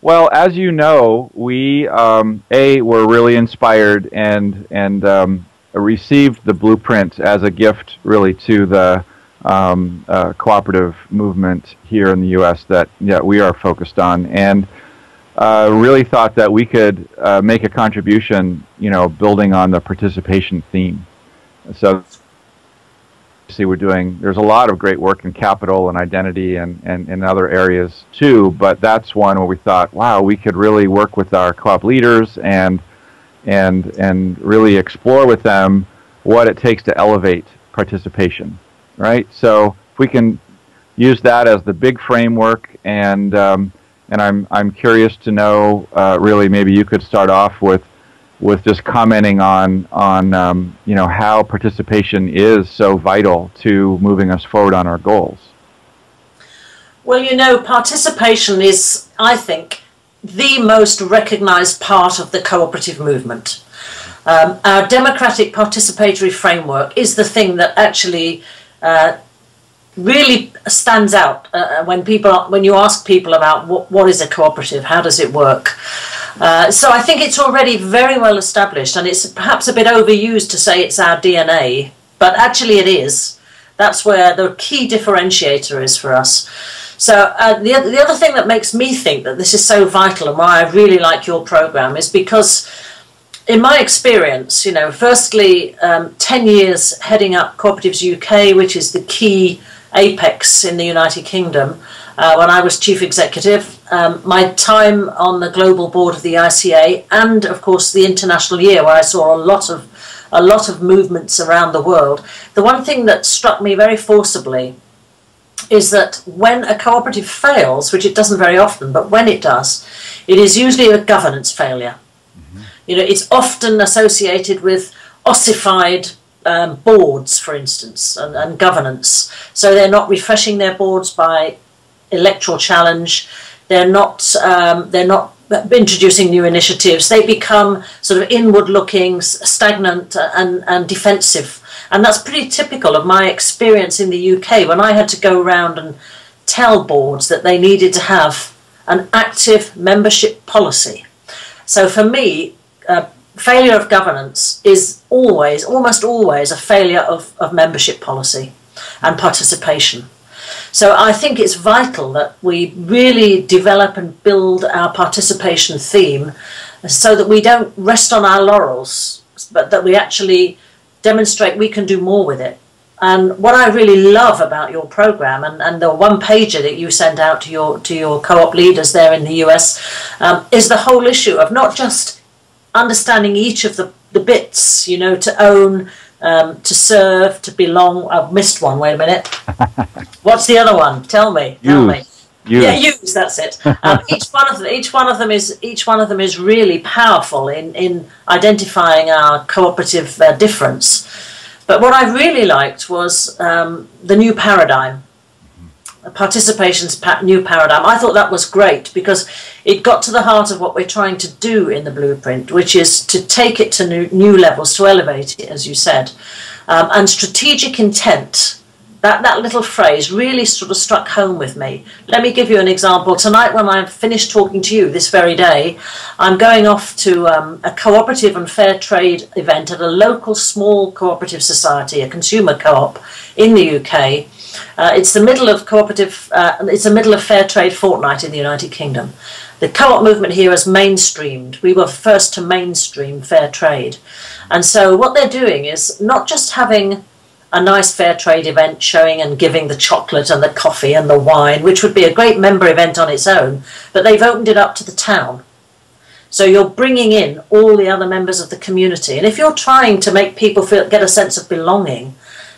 Well, as you know, we um, a were really inspired and and um, received the blueprint as a gift, really, to the um, uh, cooperative movement here in the U.S. that yeah, we are focused on, and uh, really thought that we could uh, make a contribution, you know, building on the participation theme. So see we're doing there's a lot of great work in capital and identity and, and, and other areas too but that's one where we thought wow we could really work with our co-op leaders and and and really explore with them what it takes to elevate participation right? So if we can use that as the big framework and um, and I'm I'm curious to know uh, really maybe you could start off with with just commenting on on um, you know how participation is so vital to moving us forward on our goals. Well, you know, participation is, I think, the most recognised part of the cooperative movement. Um, our democratic participatory framework is the thing that actually uh, really stands out uh, when people when you ask people about what, what is a cooperative, how does it work. Uh, so I think it's already very well established, and it's perhaps a bit overused to say it's our DNA, but actually it is. That's where the key differentiator is for us. So uh, the, the other thing that makes me think that this is so vital and why I really like your program is because in my experience, you know, firstly, um, 10 years heading up Cooperatives UK, which is the key apex in the United Kingdom, uh, when I was chief executive, um, my time on the global board of the ICA, and of course the international year, where I saw a lot of a lot of movements around the world. The one thing that struck me very forcibly is that when a cooperative fails, which it doesn't very often, but when it does, it is usually a governance failure. Mm-hmm. You know, it's often associated with ossified um, boards, for instance, and, and governance. So they're not refreshing their boards by electoral challenge. They're not um, they're not introducing new initiatives. They become sort of inward-looking, stagnant, and and defensive. And that's pretty typical of my experience in the UK when I had to go around and tell boards that they needed to have an active membership policy. So for me, uh, failure of governance is always, almost always, a failure of, of membership policy and participation. So I think it's vital that we really develop and build our participation theme so that we don't rest on our laurels, but that we actually demonstrate we can do more with it. And what I really love about your program and, and the one pager that you send out to your to your co-op leaders there in the US um, is the whole issue of not just understanding each of the, the bits, you know, to own um, to serve, to belong. I've missed one. Wait a minute. What's the other one? Tell me. Tell use. me. Use. Yeah, use. That's it. Um, each one of them, each one of them is each one of them is really powerful in in identifying our cooperative uh, difference. But what I really liked was um, the new paradigm participation's new paradigm. I thought that was great because it got to the heart of what we're trying to do in the blueprint, which is to take it to new, new levels, to elevate it, as you said. Um, and strategic intent, that, that little phrase really sort of struck home with me. Let me give you an example. Tonight, when I've finished talking to you this very day, I'm going off to um, a cooperative and fair trade event at a local small cooperative society, a consumer co-op in the UK uh, it's the middle of cooperative. Uh, it's the middle of fair trade fortnight in the United Kingdom. The co-op movement here is mainstreamed. We were first to mainstream fair trade, and so what they're doing is not just having a nice fair trade event showing and giving the chocolate and the coffee and the wine, which would be a great member event on its own, but they've opened it up to the town. So you're bringing in all the other members of the community. And if you're trying to make people feel, get a sense of belonging,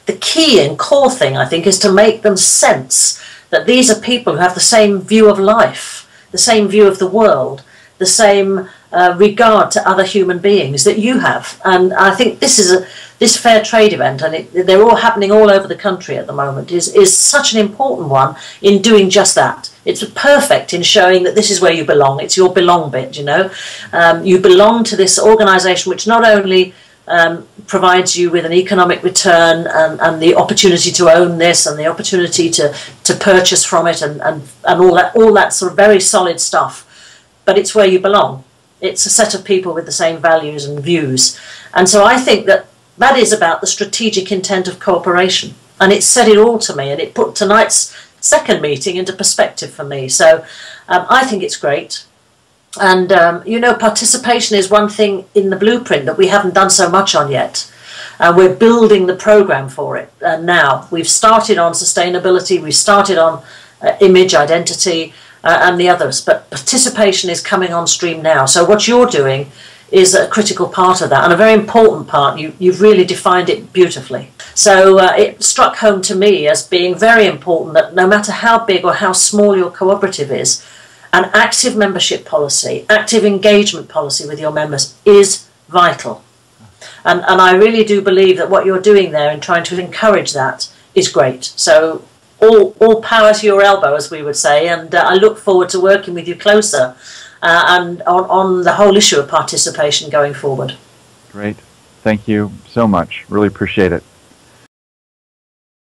the key and core thing, I think, is to make them sense that these are people who have the same view of life, the same view of the world, the same uh, regard to other human beings that you have. And I think this is a this fair trade event, and it, they're all happening all over the country at the moment, is is such an important one in doing just that. It's perfect in showing that this is where you belong. It's your belong bit, you know. Um, you belong to this organisation which not only um, provides you with an economic return and, and the opportunity to own this and the opportunity to, to purchase from it and, and, and all that all that sort of very solid stuff. but it's where you belong. It's a set of people with the same values and views. And so I think that that is about the strategic intent of cooperation. And it said it all to me, and it put tonight's second meeting into perspective for me. So um, I think it's great. And, um, you know, participation is one thing in the blueprint that we haven't done so much on yet. And we're building the program for it uh, now. We've started on sustainability, we've started on uh, image, identity, uh, and the others, but participation is coming on stream now. So, what you're doing is a critical part of that and a very important part. You, you've really defined it beautifully. So, uh, it struck home to me as being very important that no matter how big or how small your cooperative is, an active membership policy, active engagement policy with your members is vital. And, and I really do believe that what you're doing there and trying to encourage that is great. So all, all power to your elbow, as we would say, and uh, I look forward to working with you closer uh, and on, on the whole issue of participation going forward. Great. Thank you so much. Really appreciate it.